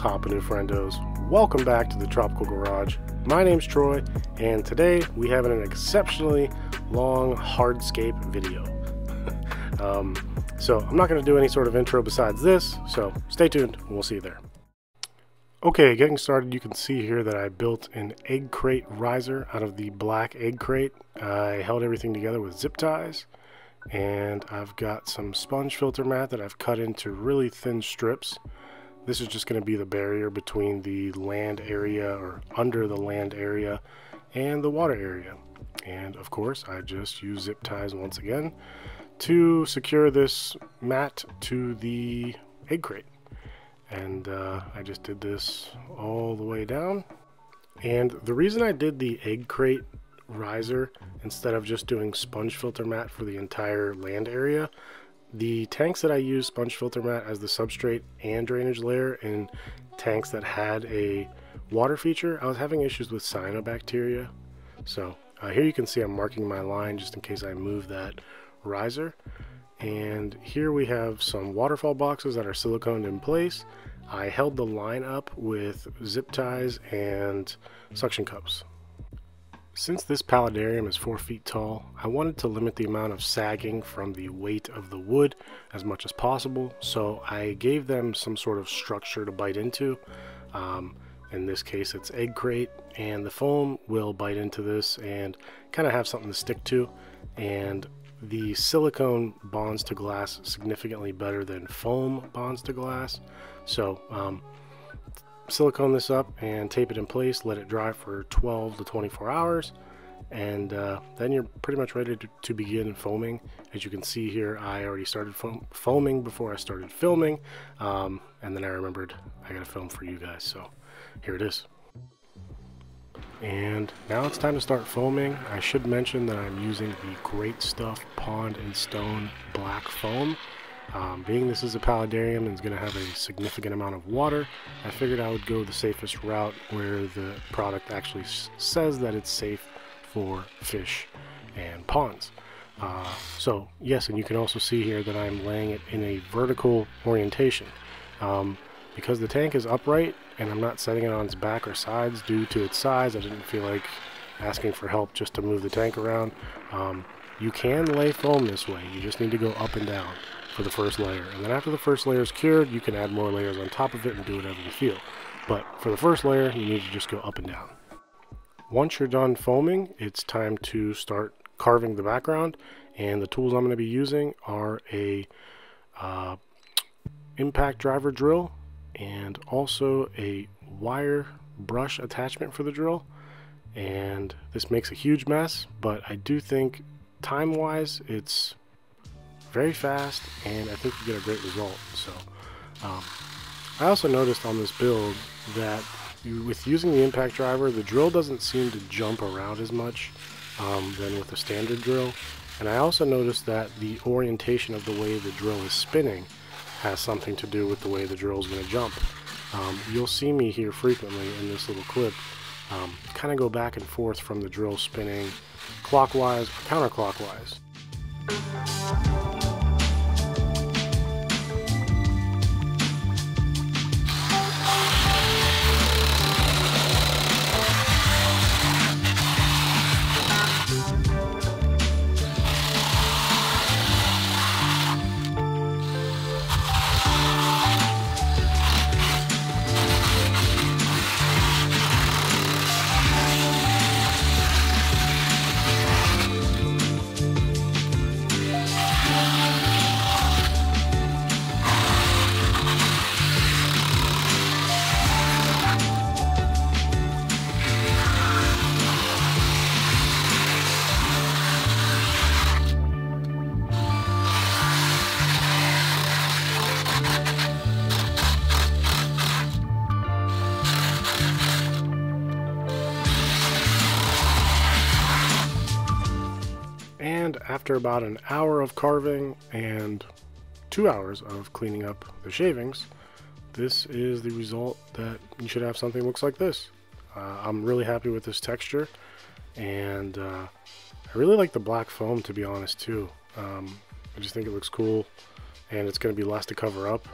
hoppin' new friendos? Welcome back to the Tropical Garage. My name's Troy, and today we have an exceptionally long hardscape video. um, so I'm not going to do any sort of intro besides this, so stay tuned, and we'll see you there. Okay, getting started, you can see here that I built an egg crate riser out of the black egg crate. I held everything together with zip ties, and I've got some sponge filter mat that I've cut into really thin strips. This is just going to be the barrier between the land area or under the land area and the water area. And of course, I just use zip ties once again to secure this mat to the egg crate. And uh, I just did this all the way down. And the reason I did the egg crate riser instead of just doing sponge filter mat for the entire land area the tanks that I use sponge filter mat as the substrate and drainage layer in tanks that had a water feature, I was having issues with cyanobacteria. So uh, here you can see I'm marking my line just in case I move that riser. And here we have some waterfall boxes that are siliconed in place. I held the line up with zip ties and suction cups. Since this paludarium is 4 feet tall, I wanted to limit the amount of sagging from the weight of the wood as much as possible, so I gave them some sort of structure to bite into. Um, in this case it's egg crate, and the foam will bite into this and kind of have something to stick to, and the silicone bonds to glass significantly better than foam bonds to glass, so um, silicone this up and tape it in place let it dry for 12 to 24 hours and uh, then you're pretty much ready to, to, begin foaming. As you can see here I already started foam foaming before I started filming um, and then I remembered I gotta film for you guys so here it is. And now it's time to start foaming. I should mention that I'm using the Great Stuff Pond and Stone Black Foam um, being this is a paludarium and is going to have a significant amount of water, I figured I would go the safest route where the product actually says that it's safe for fish and ponds. Uh, so yes, and you can also see here that I'm laying it in a vertical orientation. Um, because the tank is upright and I'm not setting it on its back or sides due to its size, I didn't feel like asking for help just to move the tank around. Um, you can lay foam this way, you just need to go up and down for the first layer. And then after the first layer is cured, you can add more layers on top of it and do whatever you feel. But for the first layer, you need to just go up and down. Once you're done foaming, it's time to start carving the background. And the tools I'm going to be using are a uh, impact driver drill and also a wire brush attachment for the drill. And this makes a huge mess, but I do think time-wise, it's very fast, and I think you get a great result. So, um, I also noticed on this build that you, with using the impact driver, the drill doesn't seem to jump around as much um, than with a standard drill. And I also noticed that the orientation of the way the drill is spinning has something to do with the way the drill is going to jump. Um, you'll see me here frequently in this little clip um, kind of go back and forth from the drill spinning clockwise or counterclockwise. After about an hour of carving and two hours of cleaning up the shavings, this is the result that you should have something looks like this. Uh, I'm really happy with this texture and uh, I really like the black foam to be honest too. Um, I just think it looks cool and it's going to be less to cover up.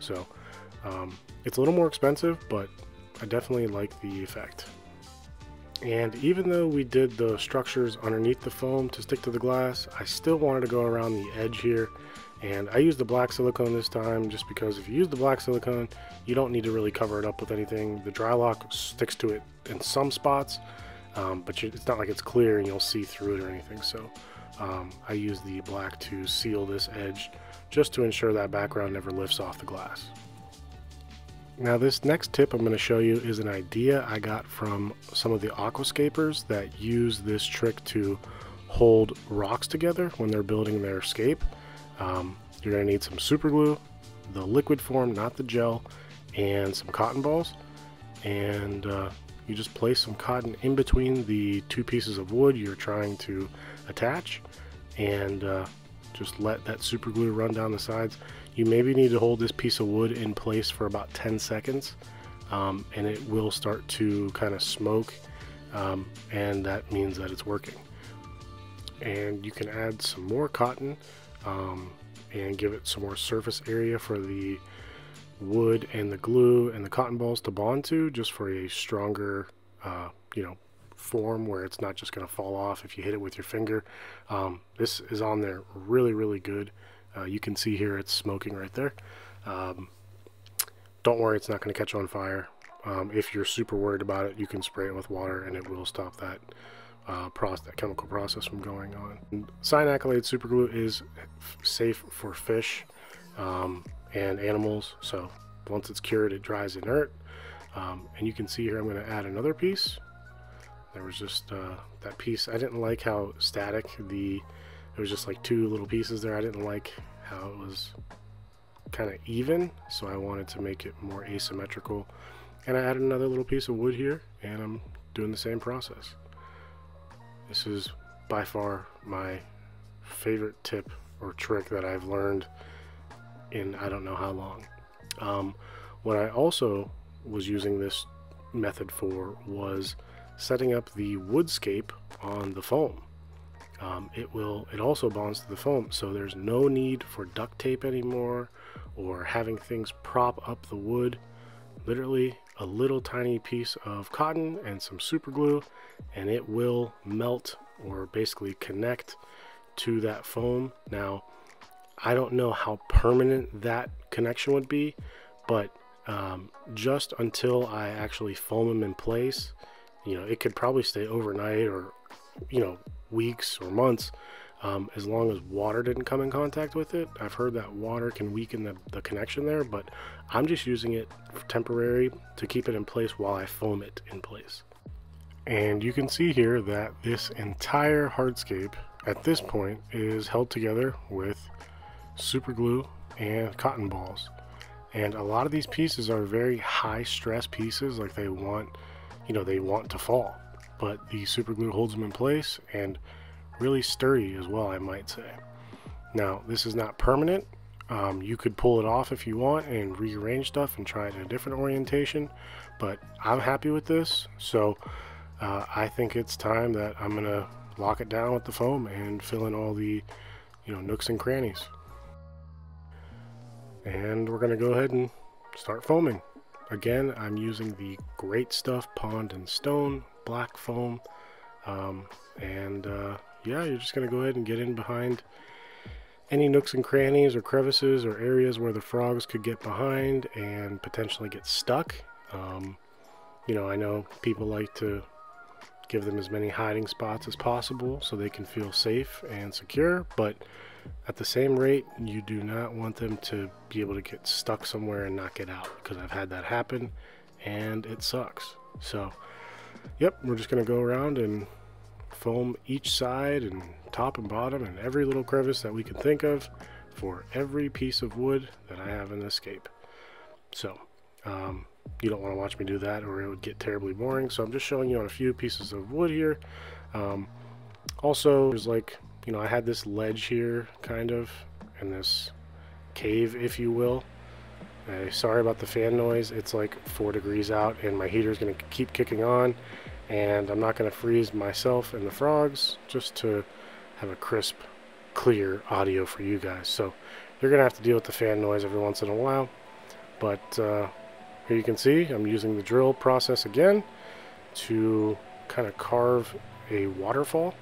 So Um, it's a little more expensive, but I definitely like the effect. And even though we did the structures underneath the foam to stick to the glass, I still wanted to go around the edge here. And I used the black silicone this time just because if you use the black silicone, you don't need to really cover it up with anything. The Drylok sticks to it in some spots, um, but you, it's not like it's clear and you'll see through it or anything. So um, I use the black to seal this edge just to ensure that background never lifts off the glass. Now this next tip I'm going to show you is an idea I got from some of the aquascapers that use this trick to hold rocks together when they're building their scape. Um, you're going to need some super glue, the liquid form, not the gel, and some cotton balls. And uh, you just place some cotton in between the two pieces of wood you're trying to attach and uh, just let that super glue run down the sides. You maybe need to hold this piece of wood in place for about 10 seconds um, and it will start to kind of smoke um, and that means that it's working. And you can add some more cotton um, and give it some more surface area for the wood and the glue and the cotton balls to bond to just for a stronger uh, you know form where it's not just going to fall off if you hit it with your finger. Um, this is on there really, really good. Uh, you can see here it's smoking right there. Um, don't worry, it's not going to catch on fire. Um, if you're super worried about it, you can spray it with water and it will stop that uh, process, that chemical process from going on. Cyanoacrylate superglue is safe for fish um, and animals. So once it's cured, it dries inert. Um, and you can see here I'm going to add another piece there was just uh, that piece. I didn't like how static the. It was just like two little pieces there. I didn't like how it was kind of even, so I wanted to make it more asymmetrical. And I added another little piece of wood here, and I'm doing the same process. This is by far my favorite tip or trick that I've learned in I don't know how long. Um, what I also was using this method for was setting up the woodscape on the foam. Um, it will it also bonds to the foam so there's no need for duct tape anymore or having things prop up the wood. Literally a little tiny piece of cotton and some super glue and it will melt or basically connect to that foam. Now I don't know how permanent that connection would be but um, just until I actually foam them in place you know, it could probably stay overnight or, you know, weeks or months um, as long as water didn't come in contact with it. I've heard that water can weaken the, the connection there, but I'm just using it temporary to keep it in place while I foam it in place. And you can see here that this entire hardscape at this point is held together with super glue and cotton balls. And a lot of these pieces are very high stress pieces, like they want you know, they want to fall. But the super glue holds them in place and really sturdy as well, I might say. Now, this is not permanent. Um, you could pull it off if you want and rearrange stuff and try it in a different orientation, but I'm happy with this. So uh, I think it's time that I'm going to lock it down with the foam and fill in all the, you know, nooks and crannies. And we're going to go ahead and start foaming. Again, I'm using the Great Stuff Pond and Stone black foam. Um, and uh, yeah, you're just going to go ahead and get in behind any nooks and crannies or crevices or areas where the frogs could get behind and potentially get stuck. Um, you know, I know people like to give them as many hiding spots as possible so they can feel safe and secure, but at the same rate, you do not want them to be able to get stuck somewhere and not get out because I've had that happen and it sucks. So, yep, we're just going to go around and foam each side and top and bottom and every little crevice that we can think of for every piece of wood that I have in the scape. So, um, you don't want to watch me do that or it would get terribly boring. So I'm just showing you on a few pieces of wood here. Um, also, there's like you know, I had this ledge here, kind of, and this cave, if you will. Uh, sorry about the fan noise. It's like four degrees out, and my heater is going to keep kicking on, and I'm not going to freeze myself and the frogs just to have a crisp, clear audio for you guys. So you're going to have to deal with the fan noise every once in a while. But uh, here you can see I'm using the drill process again to kind of carve a waterfall.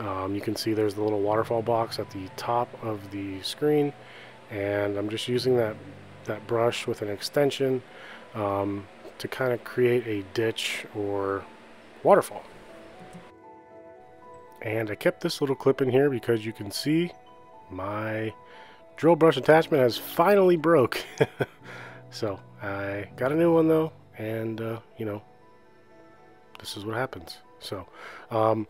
Um, you can see there's the little waterfall box at the top of the screen and I'm just using that that brush with an extension um, to kind of create a ditch or waterfall. And I kept this little clip in here because you can see my drill brush attachment has finally broke. so I got a new one though and uh, you know this is what happens. So um,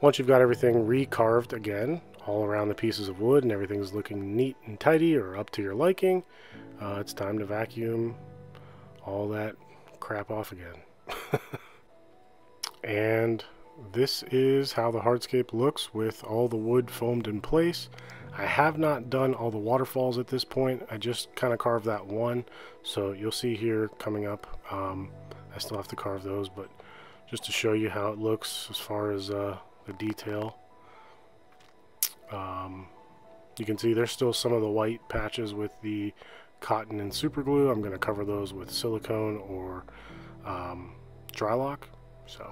once you've got everything recarved again all around the pieces of wood and everything's looking neat and tidy or up to your liking, uh, it's time to vacuum all that crap off again. and this is how the hardscape looks with all the wood foamed in place. I have not done all the waterfalls at this point. I just kind of carved that one. So you'll see here coming up. Um, I still have to carve those, but just to show you how it looks as far as uh, the detail. Um, you can see there's still some of the white patches with the cotton and super glue. I'm going to cover those with silicone or um, Drylok. So,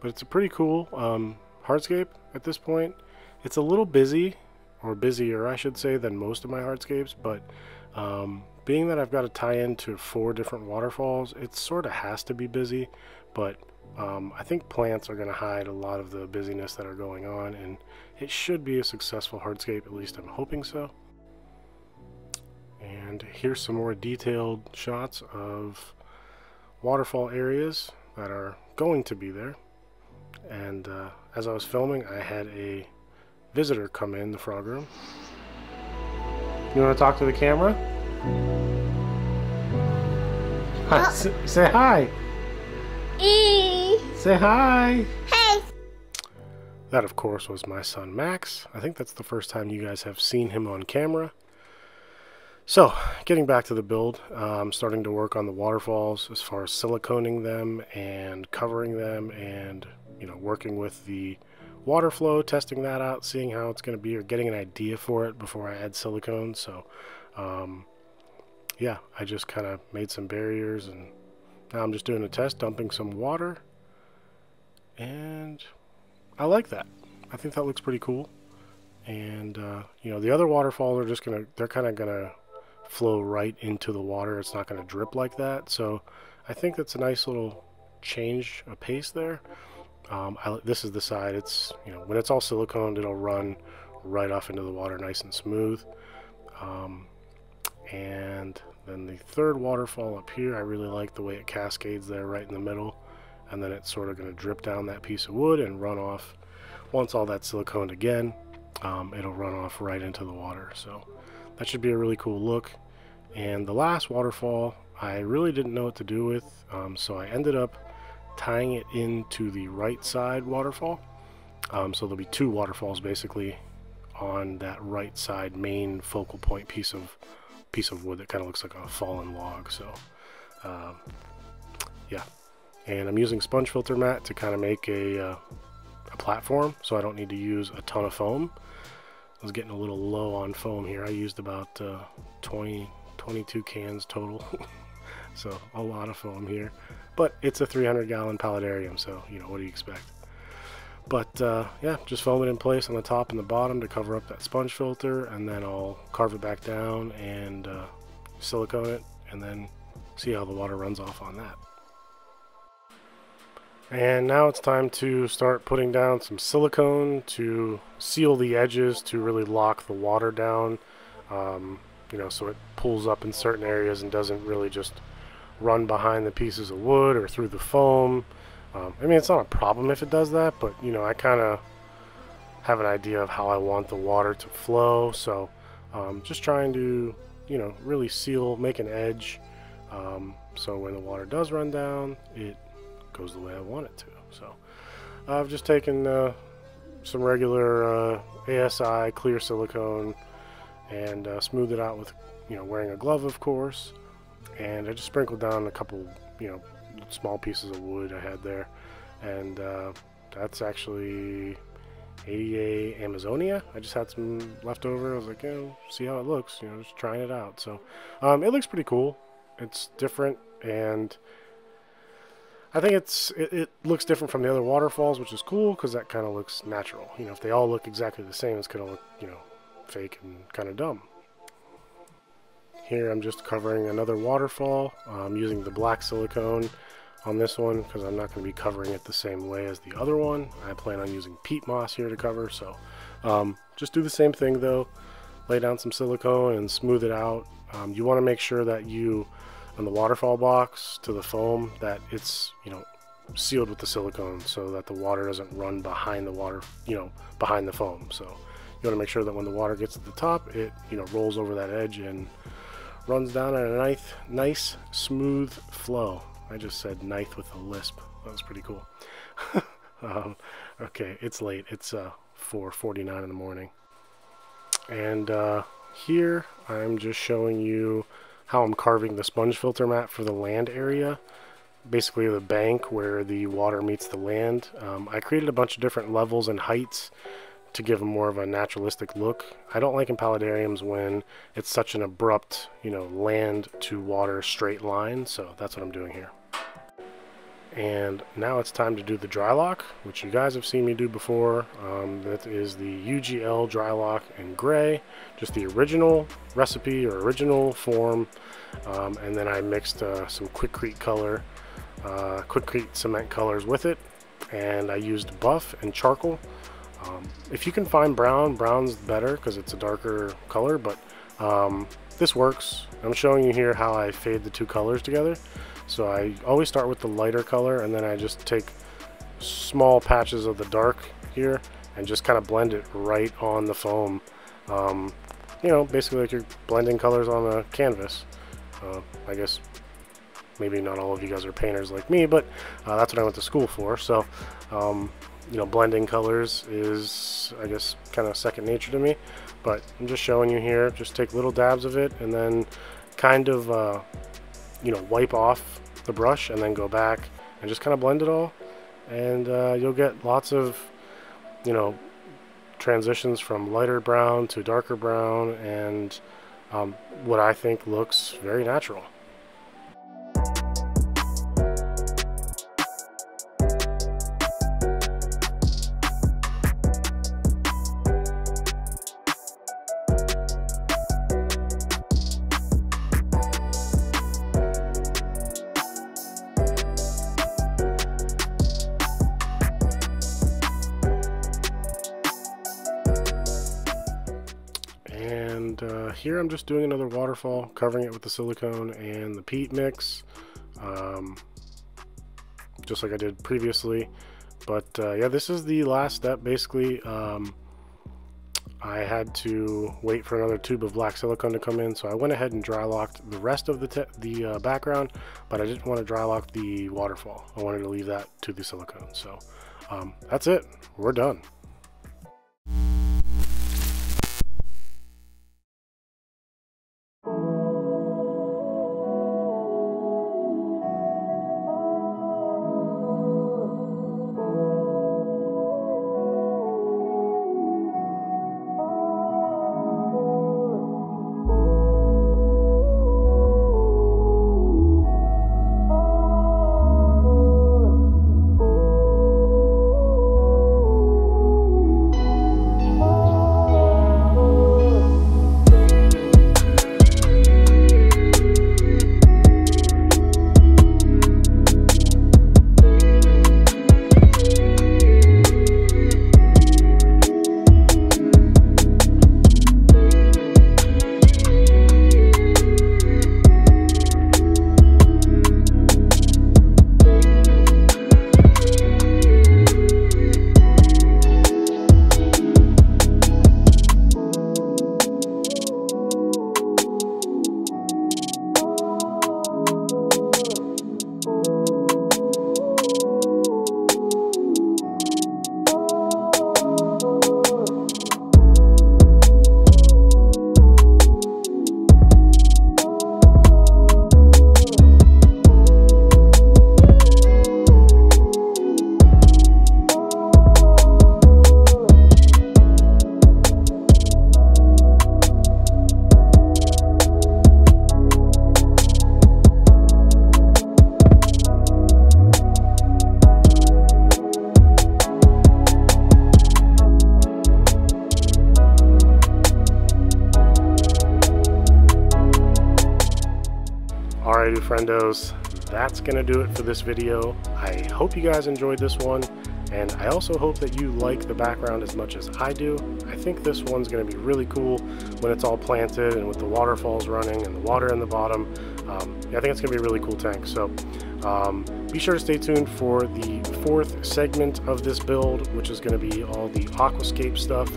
but it's a pretty cool um, hardscape at this point. It's a little busy, or busier, I should say, than most of my hardscapes. But um, being that I've got to tie into four different waterfalls, it sort of has to be busy. But um, I think plants are going to hide a lot of the busyness that are going on, and it should be a successful hardscape. At least I'm hoping so. And here's some more detailed shots of waterfall areas that are going to be there. And uh, as I was filming, I had a visitor come in the frog room. You want to talk to the camera? Hi, oh. say hi. E. Say hi. Hey. That, of course, was my son Max. I think that's the first time you guys have seen him on camera. So, getting back to the build, I'm starting to work on the waterfalls as far as siliconing them and covering them and, you know, working with the water flow, testing that out, seeing how it's going to be, or getting an idea for it before I add silicone. So, um, yeah, I just kind of made some barriers and now I'm just doing a test, dumping some water. And I like that. I think that looks pretty cool. And, uh, you know, the other waterfalls are just going to, they're kind of going to flow right into the water. It's not going to drip like that. So I think that's a nice little change of pace there. Um, I, this is the side. It's you know when it's all silicone, it'll run right off into the water, nice and smooth. Um, and then the third waterfall up here, I really like the way it cascades there right in the middle. And then it's sort of going to drip down that piece of wood and run off. Once all that's siliconed again, um, it'll run off right into the water. So that should be a really cool look. And the last waterfall, I really didn't know what to do with, um, so I ended up tying it into the right side waterfall. Um, so there'll be two waterfalls basically on that right side main focal point piece of piece of wood that kind of looks like a fallen log. So um, yeah, and I'm using sponge filter mat to kind of make a, uh, a platform, so I don't need to use a ton of foam. I was getting a little low on foam here. I used about uh, 20, 22 cans total. so a lot of foam here. But it's a 300 gallon paludarium, so you know, what do you expect? But uh, yeah, just foam it in place on the top and the bottom to cover up that sponge filter, and then I'll carve it back down and uh, silicone it, and then see how the water runs off on that. And now it's time to start putting down some silicone to seal the edges to really lock the water down. Um, you know, so it pulls up in certain areas and doesn't really just run behind the pieces of wood or through the foam. Um, I mean, it's not a problem if it does that, but you know, I kind of have an idea of how I want the water to flow. So um, just trying to, you know, really seal, make an edge. Um, so when the water does run down, it goes the way I want it to. So I've just taken uh, some regular uh, ASI clear silicone and uh, smoothed it out with, you know, wearing a glove, of course. And I just sprinkled down a couple, you know, small pieces of wood I had there. And uh, that's actually ADA Amazonia. I just had some left over. I was like, yeah, see how it looks. You know, just trying it out. So um, it looks pretty cool. It's different and I think it's it, it, looks different from the other waterfalls, which is cool because that kind of looks natural. You know, if they all look exactly the same, it's gonna look you know fake and kind of dumb. Here I'm just covering another waterfall. I'm using the black silicone on this one because I'm not going to be covering it the same way as the other one. I plan on using peat moss here to cover, so um, just do the same thing though. Lay down some silicone and smooth it out. Um, you want to make sure that you on the waterfall box to the foam that it's you know sealed with the silicone so that the water doesn't run behind the water you know behind the foam. So you want to make sure that when the water gets to the top it you know rolls over that edge and runs down at a nice nice smooth flow. I just said knife with a lisp. That was pretty cool. Um, okay it's late. It's uh, 4:49 in the morning. And uh, here I'm just showing you how I'm carving the sponge filter mat for the land area basically the bank where the water meets the land. Um, I created a bunch of different levels and heights to give them more of a naturalistic look. I don't like in when it's such an abrupt, you know, land to water straight line, so that's what I'm doing here. And now it's time to do the Drylok which you guys have seen me do before. Um, that is the UGL Drylok in gray, just the original recipe or original form. Um, and then I mixed uh, some Quikrete color, uh, Quikrete cement colors with it. And I used buff and charcoal. Um, if you can find brown, brown's better because it's a darker color, but um, this works. I'm showing you here how I fade the two colors together. So I always start with the lighter color and then I just take small patches of the dark here and just kind of blend it right on the foam. Um, you know, basically like you're blending colors on a canvas. Uh, I guess maybe not all of you guys are painters like me, but uh, that's what I went to school for. So, um, you know, blending colors is, I guess, kind of second nature to me. But I'm just showing you here. Just take little dabs of it and then kind of uh, you know, wipe off the brush and then go back and just kind of blend it all. And uh, you'll get lots of, you know, transitions from lighter brown to darker brown and um, what I think looks very natural. And uh, here I'm just doing another waterfall, covering it with the silicone and the peat mix, um, just like I did previously. But uh, yeah, this is the last step. Basically, um, I had to wait for another tube of black silicone to come in, so I went ahead and dry locked the rest of the, the uh, background, but I didn't want to dry lock the waterfall. I wanted to leave that to the silicone. So um, that's it. We're done. Friendos, that's going to do it for this video. I hope you guys enjoyed this one, and I also hope that you like the background as much as I do. I think this one's going to be really cool when it's all planted and with the waterfalls running and the water in the bottom. Um, I think it's going to be a really cool tank. So um, be sure to stay tuned for the fourth segment of this build, which is going to be all the aquascape stuff,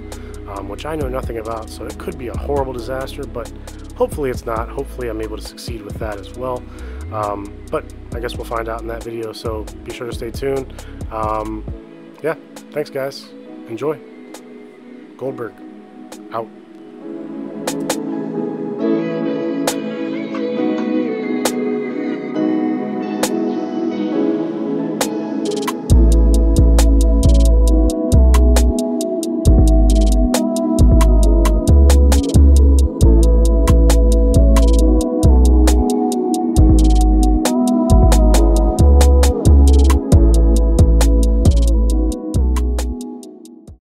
um, which I know nothing about, so it could be a horrible disaster, but hopefully it's not. Hopefully I'm able to succeed with that as well. Um, but I guess we'll find out in that video, so be sure to stay tuned. Um, yeah, thanks guys. Enjoy. Goldberg, out.